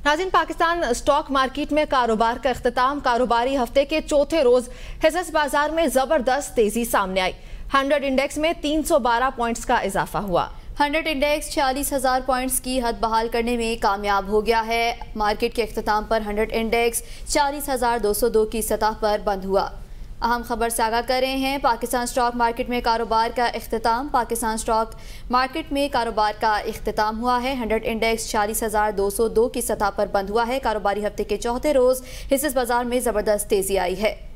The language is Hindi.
नाजिन, पाकिस्तान स्टॉक मार्केट में कारोबार का अख्ताम। कारोबारी हफ़्ते के चौथे रोज हिजस बाज़ार में ज़बरदस्त तेज़ी सामने आई। हंड्रेड इंडेक्स में 312 पॉइंट्स का इजाफा हुआ। हंड्रेड इंडेक्स छियालीस हज़ार पॉइंट्स की हद बहाल करने में कामयाब हो गया है। मार्केट के अख्ताम पर हंड्रेड इंडेक्स चालीस हज़ार दो सौ दो की सतह पर बंद हुआ। अहम खबर से आगा कर रहे हैं। पाकिस्तान स्टॉक मार्केट में कारोबार का अख्ताम पाकिस्तान स्टॉक मार्केट में कारोबार का अख्ताम हुआ है। हंड्रेड इंडेक्स चालीस हज़ार दो सौ दो की सतह पर बंद हुआ है। कारोबारी हफ़्ते के चौथे रोज़ हिस्स बाज़ार में ज़बरदस्त तेज़ी आई है।